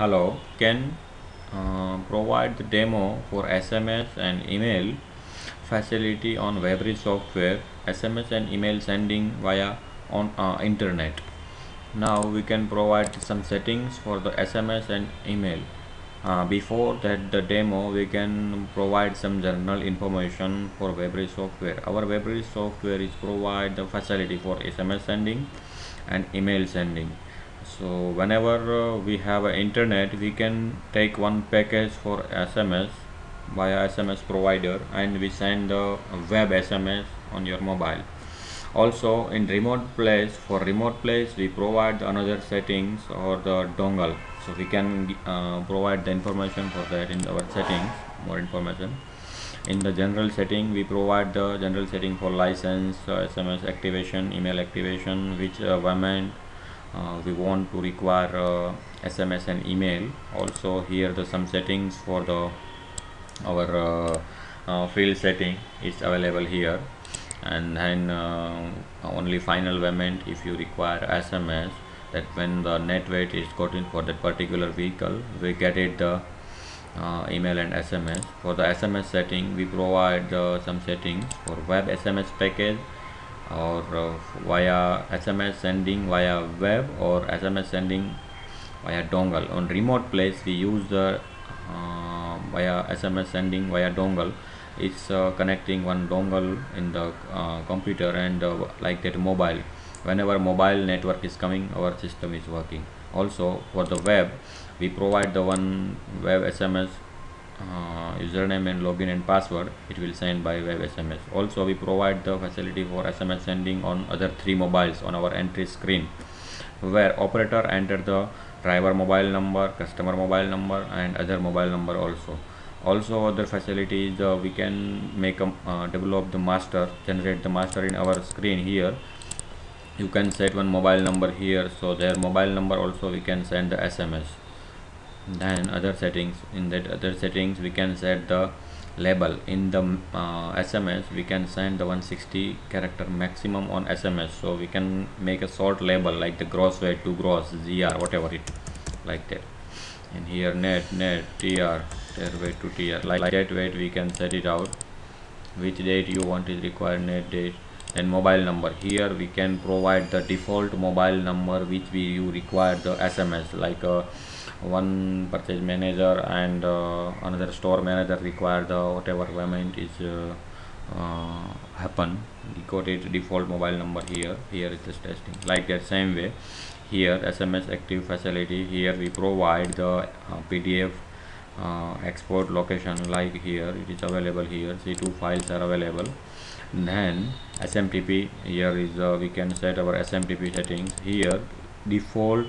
hello can uh, provide the demo for SMS and email facility on Weighbridge software SMS and email sending via on uh, internet. Now we can provide some settings for the SMS and email. Uh, before that the demo we can provide some general information for Weighbridge software. Our Weighbridge software is provide the facility for SMS sending and email sending so whenever uh, we have a internet we can take one package for SMS via SMS provider and we send the web SMS on your mobile. Also in remote place for remote place we provide another settings or the dongle. So we can uh, provide the information for that in our settings more information. In the general setting we provide the general setting for license uh, sms activation email activation which uh, uh, we want to require sms uh, and email. Also here the some settings for the our uh, field setting is available here. And then only final payment if you require sms that when the net weight is gotten for that particular vehicle we get it the uh, email and SMS for the SMS setting we provide uh, some settings for web SMS package or uh, via SMS sending via web or SMS sending via dongle. On remote place we use the uh, via SMS sending via dongle. It's uh, connecting one dongle in the uh, computer and like that mobile. Whenever mobile network is coming our system is working. Also for the web we provide the one web sms uh, username and login and password it will send by web sms also we provide the facility for sms sending on other three mobiles on our entry screen where operator enter the driver mobile number customer mobile number and other mobile number also. Also other facilities uh, we can make a uh, develop the master generate the master in our screen here. You can set one mobile number here so their mobile number also we can send the sms then other settings. In that other settings we can set the label. In the uh, sms we can send the 160 character maximum on sms so we can make a short label like the gross weight to gross gr whatever it like that. And here net net tr their weight to tr like, like that weight we can set it out. Which date you want is required net date and mobile number. Here we can provide the default mobile number which we you require the sms like uh, one purchase manager and uh, another store manager require the whatever payment is uh, uh, happen. Got it default mobile number here. Here is this testing. Like that same way. Here sms active facility. Here we provide the pdf uh, export location. Like here it is available here. C2 files are available. Then smtp here is uh, we can set our smtp settings. Here default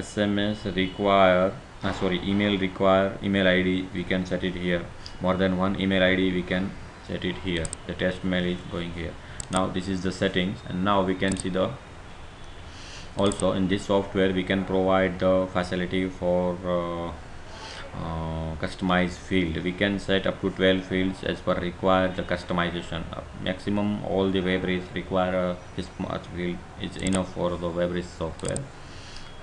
sms require uh, sorry email require email id we can set it here. More than one email id we can set it here. The test mail is going here. Now this is the settings and now we can see the also in this software we can provide the facility for uh, uh, customized field. We can set up to 12 fields as per required the customization. Uh, maximum all the Weighbridge require uh, this much field is enough for the Weighbridge software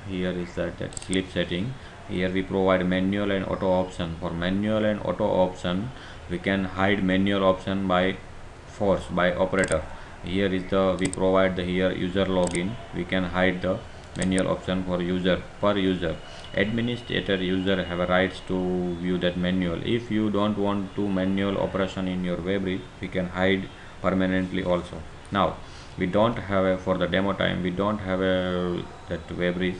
here is that, that sleep setting. Here we provide manual and auto option. For manual and auto option we can hide manual option by force by operator. Here is the we provide the here user login. We can hide the manual option for user per user. Administrator user have a rights to view that manual. If you don't want to manual operation in your Weighbridge we can hide permanently also. Now we don't have a for the demo time we don't have a that Weighbridge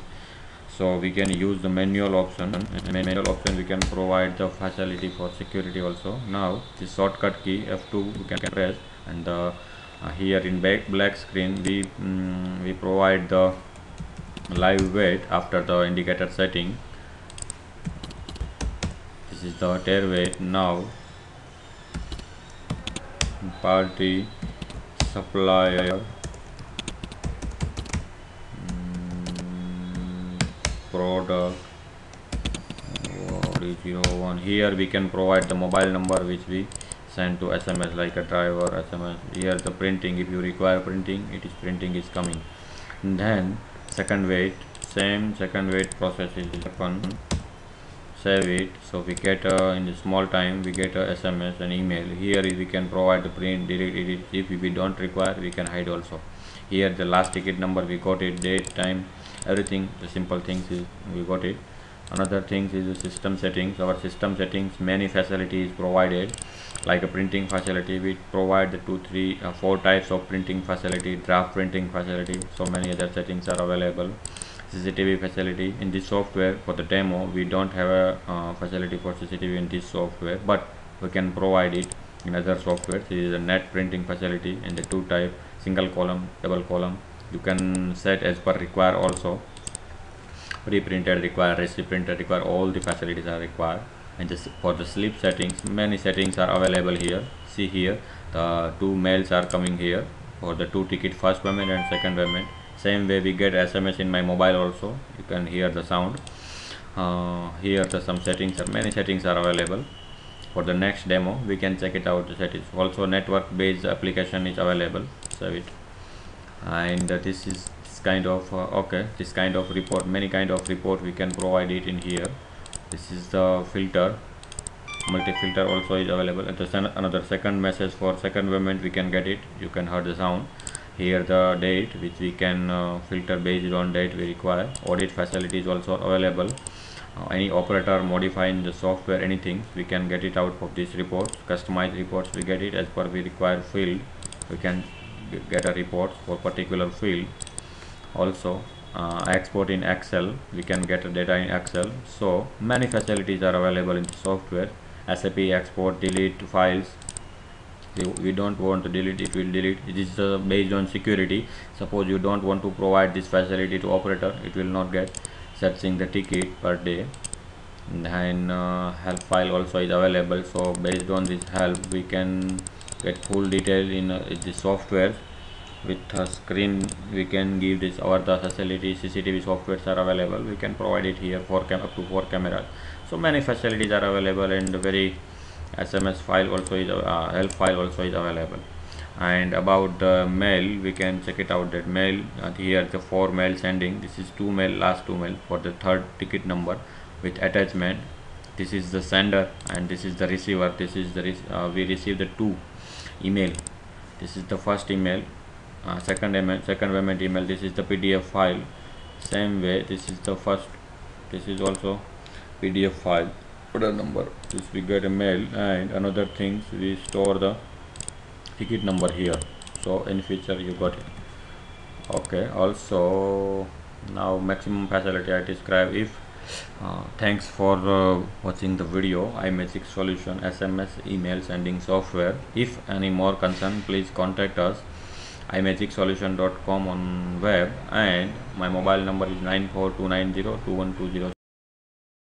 so we can use the manual option. And manual option we can provide the facility for security also. Now the shortcut key F2 we can press. And the uh, here in back black screen we mm, we provide the live weight after the indicator setting. This is the tare weight. Now party supplier product. 301 here we can provide the mobile number which we send to sms like a driver sms here the printing if you require printing it is printing is coming. And then second weight same second weight process is happen. Save it. So we get uh, in the small time we get a sms and email. Here we can provide the print delete edit. If we don't require we can hide also here the last ticket number we got it date time everything the simple things is we got it. Another thing is the system settings. Our system settings many facilities provided like a printing facility we provide the two three uh, four types of printing facility draft printing facility. So many other settings are available. CCTV facility. In this software for the demo we don't have a uh, facility for CCTV in this software but we can provide it in other software. This is a net printing facility and the two type single column double column. You can set as per require also. Pre-printed require recipe printer require all the facilities are required. And just for the sleep settings many settings are available here. See here the two mails are coming here for the two ticket first payment and second payment. Same way we get sms in my mobile also. You can hear the sound. Uh, here the some settings are many settings are available. For the next demo we can check it out. The settings also network based application is available save it. And uh, this is this kind of uh, okay this kind of report many kind of report we can provide it in here. This is the filter. Multi filter also is available. And the another second message for second moment we can get it. You can hear the sound. Here the date which we can uh, filter based on date we require. Audit facilities also available. Uh, any operator modifying the software anything we can get it out of this report. Customized reports we get it as per we require field we can get a report for particular field. Also uh, export in excel we can get data in excel. So many facilities are available in the software. Sap export delete files. We don't want to delete it will delete. It is uh, based on security. Suppose you don't want to provide this facility to operator it will not get searching the ticket per day and uh, help file also is available. So based on this help we can get full detail in, uh, the software. With a screen we can give this our the facility cctv softwares are available. We can provide it here for up to four cameras. So many facilities are available and very sms file also is uh, help file also is available. And about the mail we can check it out that mail. Uh, here the four mail sending this is two mail last two mail for the third ticket number with attachment. This is the sender and this is the receiver. This is the uh, we receive the two email. This is the first email uh, second email second payment email. This is the pdf file. Same way this is the first this is also pdf file. Order number. This we get a mail and another things we store the ticket number here. So in future you got it. Okay also now maximum facility i describe if uh, thanks for uh, watching the video. Imagic solution sms email sending software. If any more concern please contact us. Imagicsolution.com on web. And my mobile number is 942902120